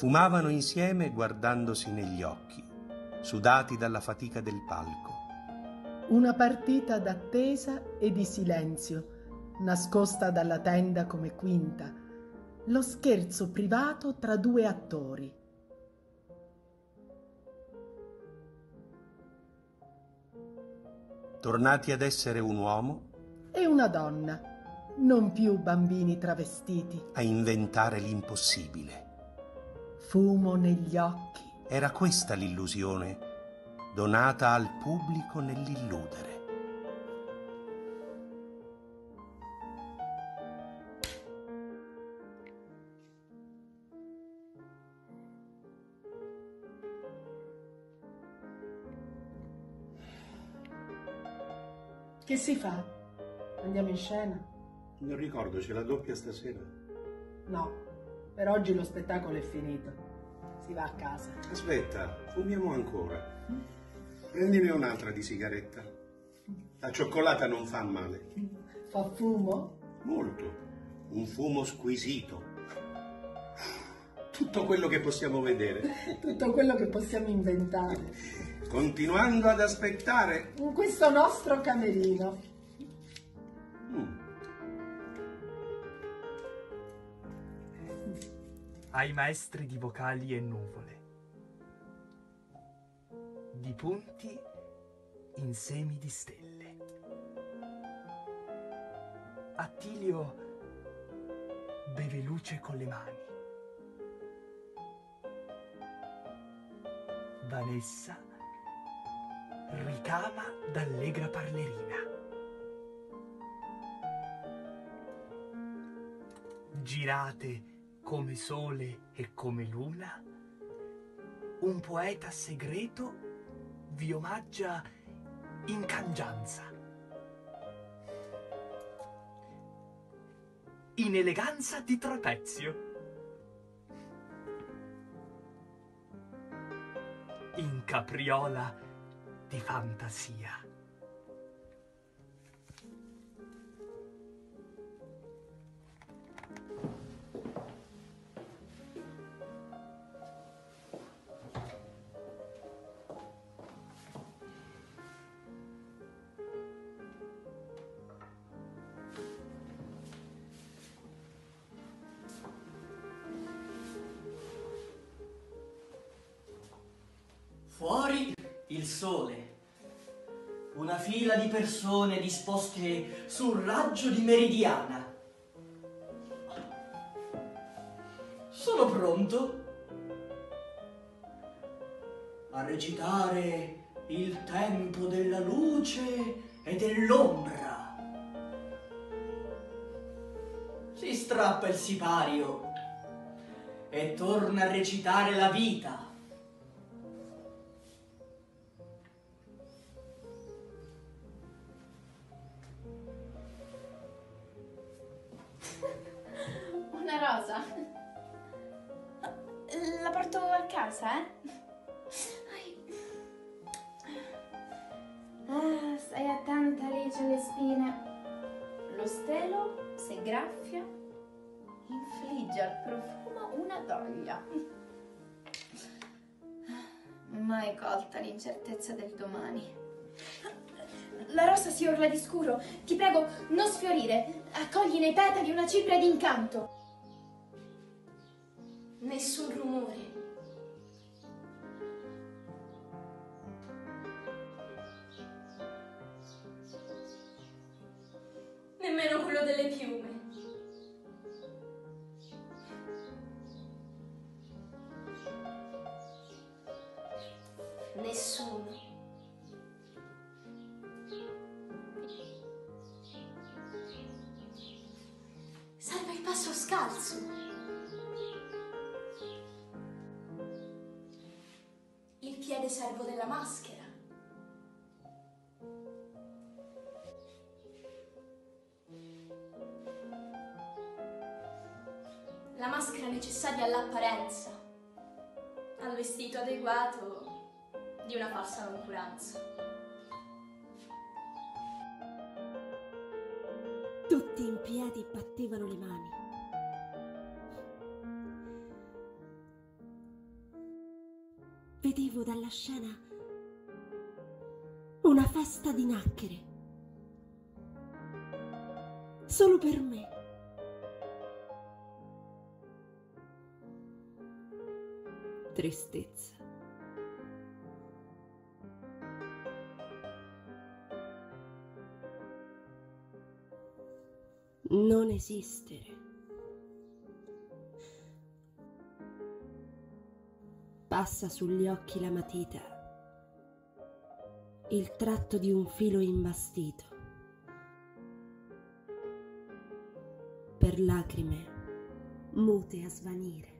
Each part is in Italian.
Fumavano insieme guardandosi negli occhi, sudati dalla fatica del palco. Una partita d'attesa e di silenzio, nascosta dalla tenda come quinta, lo scherzo privato tra due attori. Tornati ad essere un uomo E una donna, non più bambini travestiti, a inventare l'impossibile. Fumo negli occhi. Era questa l'illusione donata al pubblico nell'illudere. Che si fa? Andiamo in scena? Non ricordo, c'è la doppia stasera. No, per oggi lo spettacolo è finito. Si va a casa. Aspetta, fumiamo ancora. Prendine un'altra di sigaretta. La cioccolata non fa male. Fa fumo? Molto. Un fumo squisito. Tutto quello che possiamo vedere. Tutto quello che possiamo inventare. Continuando ad aspettare. In questo nostro camerino. Mm. Ai maestri di vocali e nuvole, di punti in semi di stelle. Attilio beve luce con le mani. Vanessa ricama d'allegra parlerina. Girate come sole e come luna, un poeta segreto vi omaggia in cangianza. In eleganza di trapezio. In capriola di fantasia. Fuori il sole. Una fila di persone disposte sul raggio di meridiana. Sono pronto a recitare il tempo della luce e dell'ombra. Si strappa il sipario e torna a recitare la vita. Se graffia, infligge al profumo una doglia. Mai colta l'incertezza del domani. La rosa si orla di scuro. Ti prego, non sfiorire. Accogli nei petali una cipria d'incanto. Nessun rumore. Nemmeno quello delle piume. Nessuno. Salva il passo scalzo. Il piede servo della maschera. La maschera necessaria all'apparenza, al vestito adeguato di una falsa noncuranza. Tutti in piedi battevano le mani. scena una festa di nacchere. Solo per me. Tristezza. Non esistere. Passa sugli occhi la matita, il tratto di un filo imbastito. Per lacrime mute a svanire.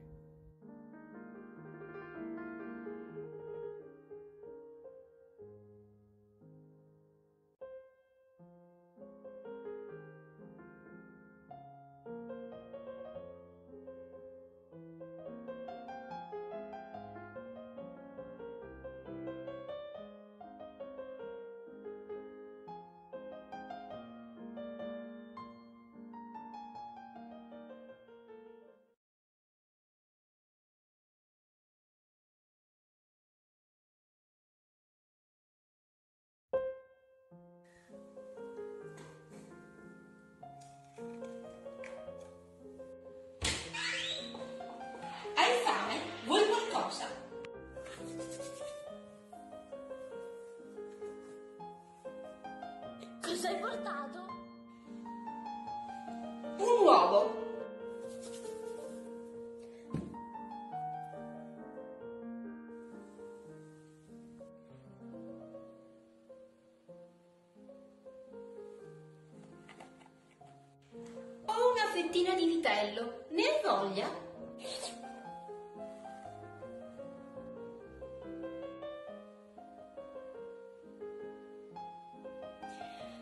Vitello. Ne hai voglia?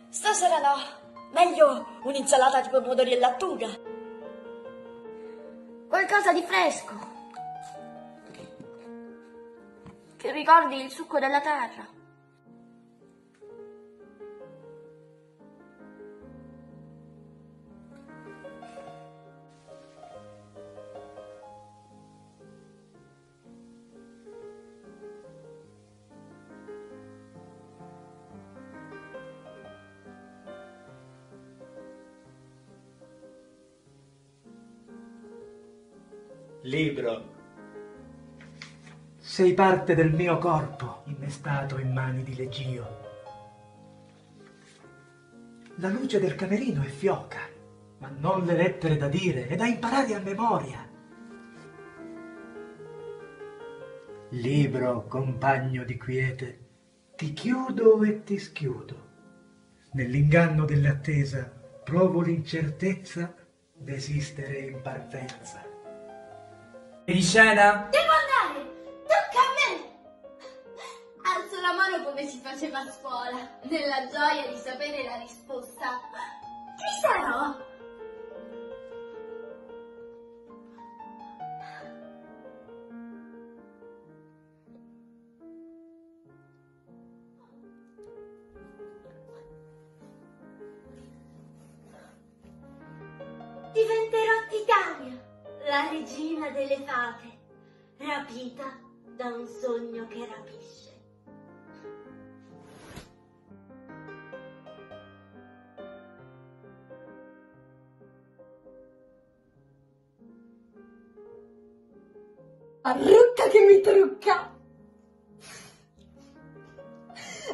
Stasera no. Meglio un'insalata di pomodori e lattuga. Qualcosa di fresco. Che ricordi il succo della terra. Sei parte del mio corpo, innestato in mani di Legio. La luce del camerino è fioca, ma non le lettere da dire e da imparare a memoria. Libro, compagno di quiete, ti chiudo e ti schiudo. Nell'inganno dell'attesa provo l'incertezza d'esistere in parvenza. Di scena? Come si faceva a scuola, nella gioia di sapere la risposta. Chi sarò? Diventerò Titania, la regina delle fate, rapita da un sogno che rapisce. Che mi trucca!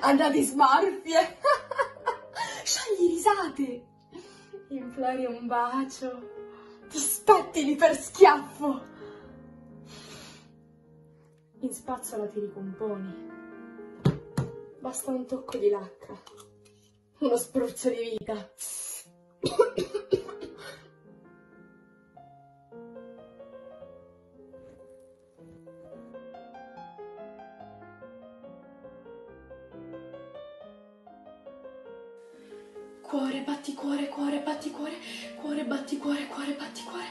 Anna di smorfie! Sciogli risate! Implori un bacio! Ti spettini per schiaffo! In spazzola ti ricomponi. Basta un tocco di lacca. Uno spruzzo di vita. Batti cuore, cuore, batti cuore,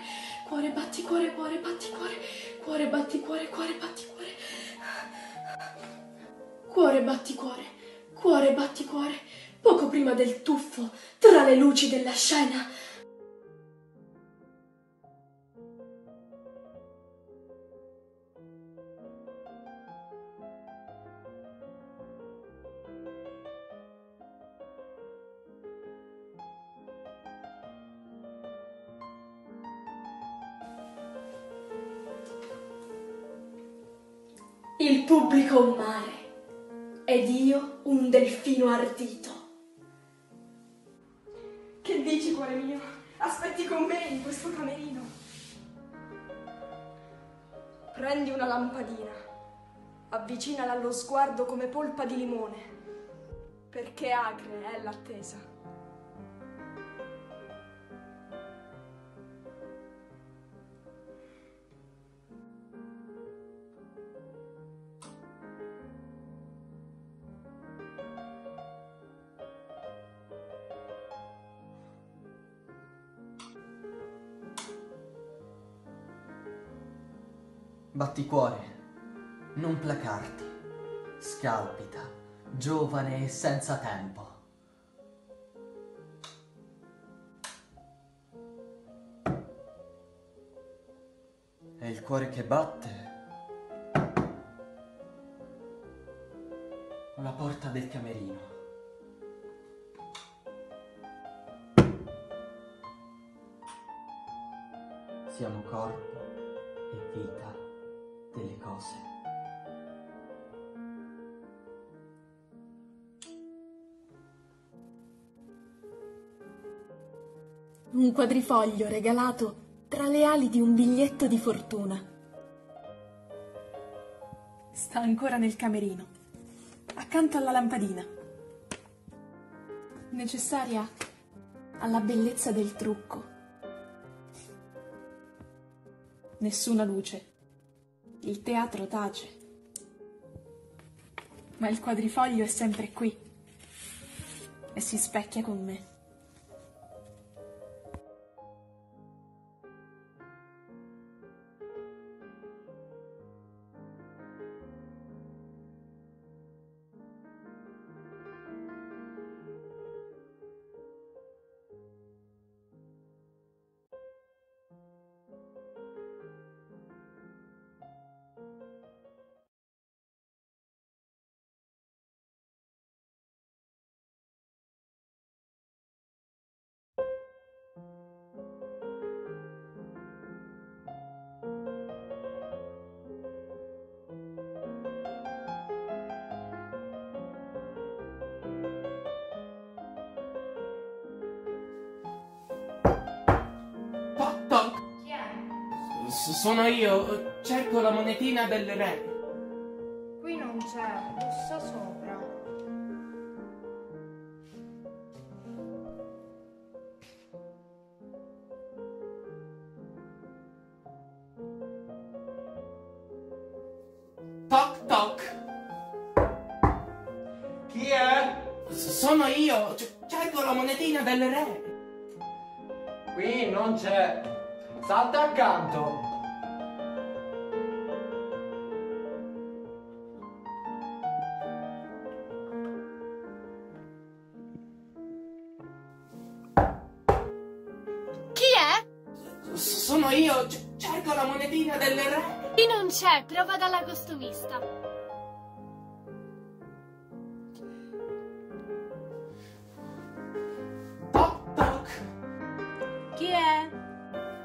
cuore, batti cuore, cuore, batti cuore, cuore, batti cuore, cuore, batti cuore. Cuore, batti cuore, cuore, batti cuore, poco prima del tuffo, tra le luci della scena. Pubblico un mare ed io un delfino ardito. Che dici, cuore mio? Aspetti con me in questo camerino. Prendi una lampadina, avvicinala allo sguardo come polpa di limone, perché acre è l'attesa. Batticuore, non placarti, scalpita, giovane e senza tempo. E il cuore che batte. La porta del camerino. Siamo corpo e vita delle cose. Un quadrifoglio regalato tra le ali di un biglietto di fortuna. Sta ancora nel camerino, accanto alla lampadina, necessaria alla bellezza del trucco. Nessuna luce. Il teatro tace. Ma il quadrifoglio è sempre qui e si specchia con me. Sono io, cerco la monetina del re. Qui non c'è, bussa sopra. Toc toc. Chi è? Sono io, cerco la monetina del re. Qui non c'è. Salta accanto. C'è, prova dalla costumista. Toc toc. Chi è?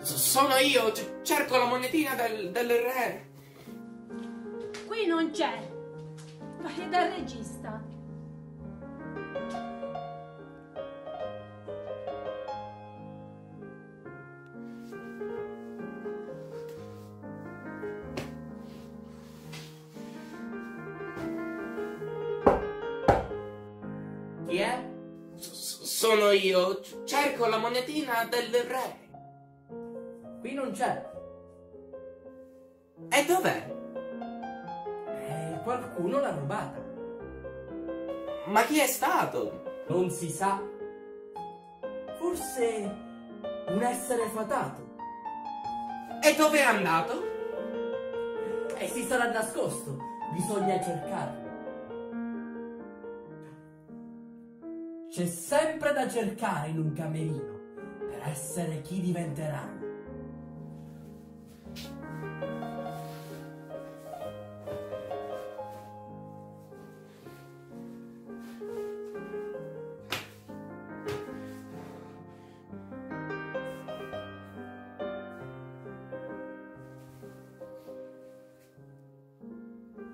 Sono io, cerco la monetina del, del re. Qui non c'è. Vai dal regista. Chi è? S- sono io, cerco la monetina del re. Qui non c'è. E dov'è? Eh, qualcuno l'ha rubata. Ma chi è stato? Non si sa. Forse un essere fatato. E dove è andato? E si sarà nascosto. Bisogna cercarlo. C'è sempre da cercare in un camerino per essere chi diventerà.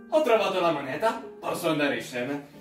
Ho trovato la moneta, posso andare in scena.